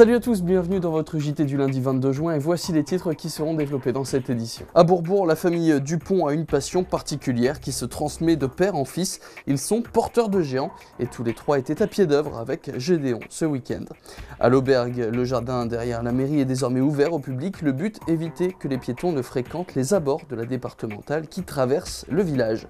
Salut à tous, bienvenue dans votre JT du lundi 22 juin et voici les titres qui seront développés dans cette édition. À Bourbourg, la famille Dupont a une passion particulière qui se transmet de père en fils. Ils sont porteurs de géants et tous les trois étaient à pied d'œuvre avec Gédéon ce week-end. À l'Aubergue, le jardin derrière la mairie est désormais ouvert au public. Le but, éviter que les piétons ne fréquentent les abords de la départementale qui traverse le village.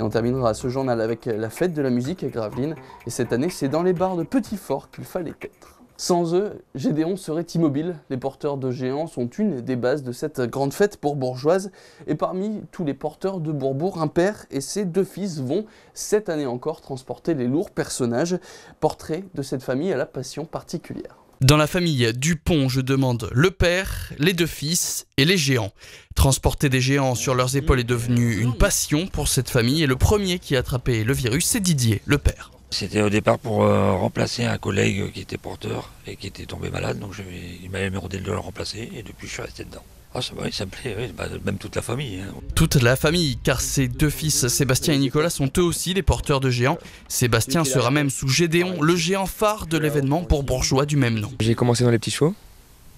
Et on terminera ce journal avec la fête de la musique à Gravelines. Et cette année, c'est dans les bars de Petit Fort qu'il fallait être. Sans eux, Gédéon serait immobile. Les porteurs de géants sont une des bases de cette grande fête bourbourgeoise. Et parmi tous les porteurs de Bourbourg, un père et ses deux fils vont, cette année encore, transporter les lourds personnages. Portrait de cette famille à la passion particulière. Dans la famille Dupont, je demande le père, les deux fils et les géants. Transporter des géants sur leurs épaules est devenu une passion pour cette famille et le premier qui a attrapé le virus, c'est Didier, le père. C'était au départ pour euh, remplacer un collègue qui était porteur et qui était tombé malade, donc il m'avait demandé de le remplacer et depuis je suis resté dedans. Ah, ça, ça me plaît, bah, même toute la famille. Hein. Toute la famille, car ses deux fils, Sébastien et Nicolas, sont eux aussi les porteurs de géants. Sébastien sera même sous Gédéon, le géant phare de l'événement pour bourgeois du même nom. J'ai commencé dans les petits chevaux,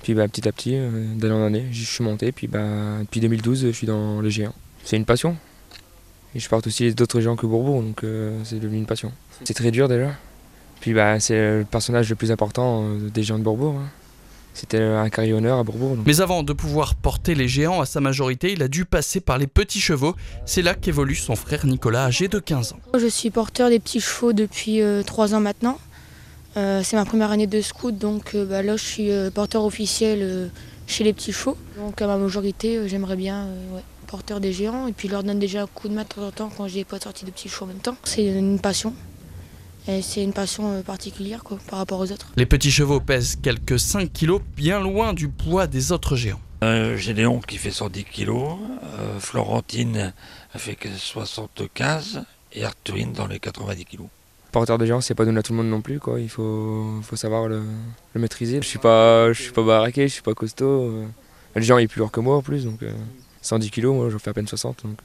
puis bah, petit à petit, euh, d'année en année, je suis monté, puis bah, depuis 2012, je suis dans les géants. C'est une passion. Et je porte aussi d'autres gens que Bourbourg, donc euh, c'est devenu une passion. C'est très dur déjà. Puis bah, c'est le personnage le plus important euh, des gens de Bourbourg. Hein. C'était un carillonneur à Bourbourg. Mais avant de pouvoir porter les géants à sa majorité, il a dû passer par les petits chevaux. C'est là qu'évolue son frère Nicolas, âgé de 15 ans. Je suis porteur des petits chevaux depuis 3 euh, ans maintenant. c'est ma première année de scout, donc bah, là je suis porteur officiel chez les petits chevaux. Donc à ma majorité, j'aimerais bien porteur des géants et puis leur donne déjà un coup de main de temps en temps quand j'ai pas sorti de petits chevaux en même temps. C'est une passion. Et c'est une passion euh, particulière quoi, par rapport aux autres. Les petits chevaux pèsent quelques 5 kilos, bien loin du poids des autres géants. Euh, Gédéon qui fait 110 kilos, euh, Florentine a fait 75 et Arthurine dans les 90 kilos. Porteur de géants, c'est pas donné à tout le monde non plus, quoi. il faut, faut savoir le, maîtriser. Je suis pas, je suis pas baraqué, je suis pas costaud. Le géant est plus lourd que moi en plus, donc 110 kg, moi j'en fais à peine 60. Donc,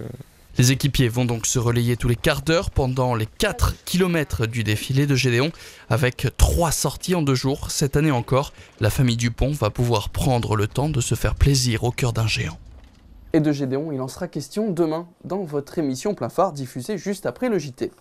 les équipiers vont donc se relayer tous les quarts d'heure pendant les 4 km du défilé de Gédéon avec 3 sorties en 2 jours. Cette année encore, la famille Dupont va pouvoir prendre le temps de se faire plaisir au cœur d'un géant. Et de Gédéon, il en sera question demain dans votre émission Plein Phare diffusée juste après le JT.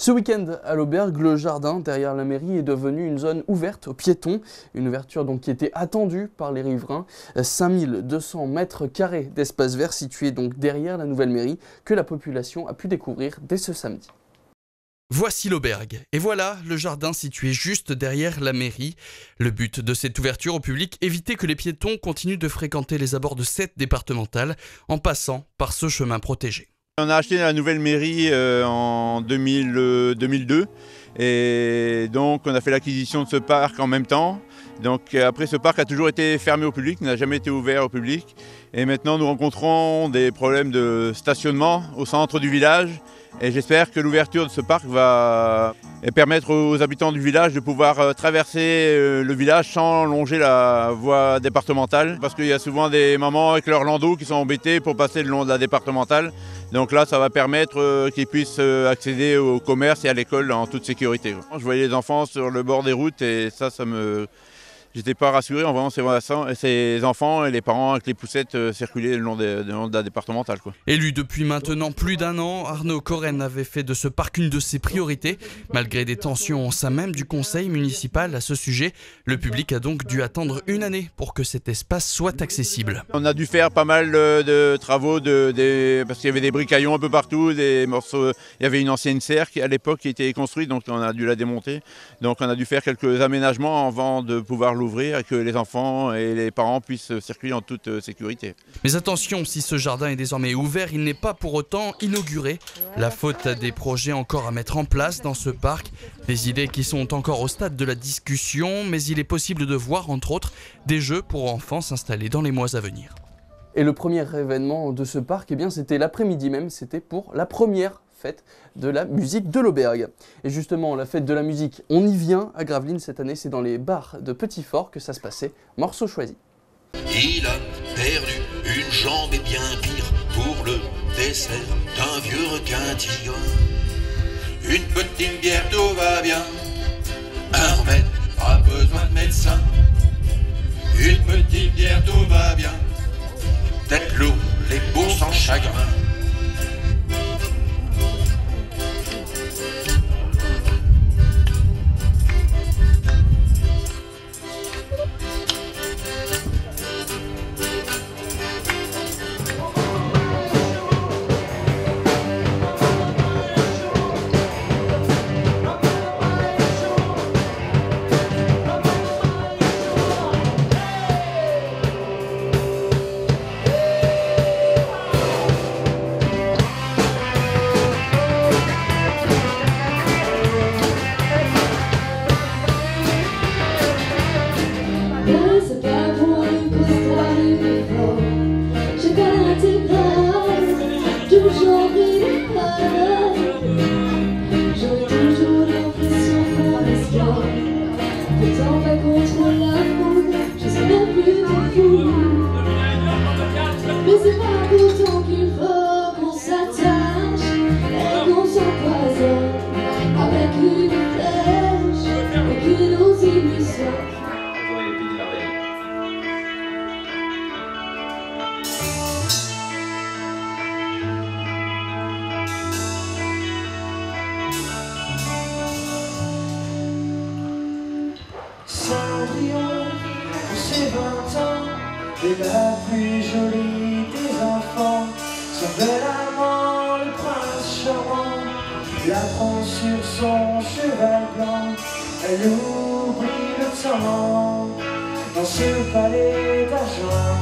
Ce week-end, à l'Aubergue, le jardin derrière la mairie est devenu une zone ouverte aux piétons. Une ouverture donc qui était attendue par les riverains. 5200 mètres carrés d'espace vert situé donc derrière la nouvelle mairie que la population a pu découvrir dès ce samedi. Voici l'auberge. Et voilà le jardin situé juste derrière la mairie. Le but de cette ouverture au public, éviter que les piétons continuent de fréquenter les abords de cette départementale en passant par ce chemin protégé. On a acheté la nouvelle mairie euh, en 2002 euh, et donc on a fait l'acquisition de ce parc en même temps. Donc après ce parc a toujours été fermé au public, n'a jamais été ouvert au public et maintenant nous rencontrons des problèmes de stationnement au centre du village et j'espère que l'ouverture de ce parc va permettre aux habitants du village de pouvoir euh, traverser euh, le village sans longer la voie départementale. Parce qu'il y a souvent des mamans avec leurs landaux qui sont embêtés pour passer le long de la départementale. Donc là, ça va permettre euh, qu'ils puissent accéder au commerce et à l'école en toute sécurité. Je voyais les enfants sur le bord des routes et ça, ça me J'étais pas rassuré en voyant ces, enfants et les parents avec les poussettes euh, circuler le long, de la départementale. Quoi. Élu depuis maintenant plus d'un an, Arnaud Corren avait fait de ce parc une de ses priorités. Malgré des tensions au sein même du conseil municipal à ce sujet, le public a donc dû attendre une année pour que cet espace soit accessible. On a dû faire pas mal de, travaux de, parce qu'il y avait des bricaillons un peu partout, des morceaux. Il y avait une ancienne serre qui à l'époque qui était construite, donc on a dû la démonter. Donc on a dû faire quelques aménagements avant de pouvoir l'ouvrir et que les enfants et les parents puissent circuler en toute euh, sécurité. Mais attention, si ce jardin est désormais ouvert, il n'est pas pour autant inauguré. La faute a des projets encore à mettre en place dans ce parc, des idées qui sont encore au stade de la discussion, mais il est possible de voir entre autres des jeux pour enfants s'installer dans les mois à venir. Et le premier événement de ce parc, eh bien, c'était l'après-midi même, c'était pour la première fête de la musique de l'Aubergue. Et justement, la fête de la musique, on y vient à Gravelines cette année, c'est dans les bars de Petit Fort que ça se passait. Morceau choisi. Il a perdu une jambe et bien pire pour le dessert d'un vieux requin tigre. Une petite bière, tout va bien. Un remède, pas besoin de médecin. une petite bière, tout va bien. Tête lourde, les beaux sans chagrin. Et la plus jolie des enfants, son bel amant, le prince charmant, la prend sur son cheval blanc, elle oublie le temps dans ce palais d'argent,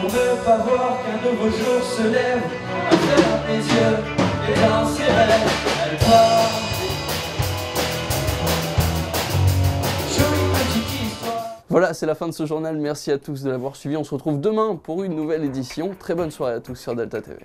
pour ne pas voir qu'un nouveau jour se lève, à faire les yeux, et dans ses rêves, elle part. Voilà, c'est la fin de ce journal. Merci à tous de l'avoir suivi. On se retrouve demain pour une nouvelle édition. Très bonne soirée à tous sur Delta TV.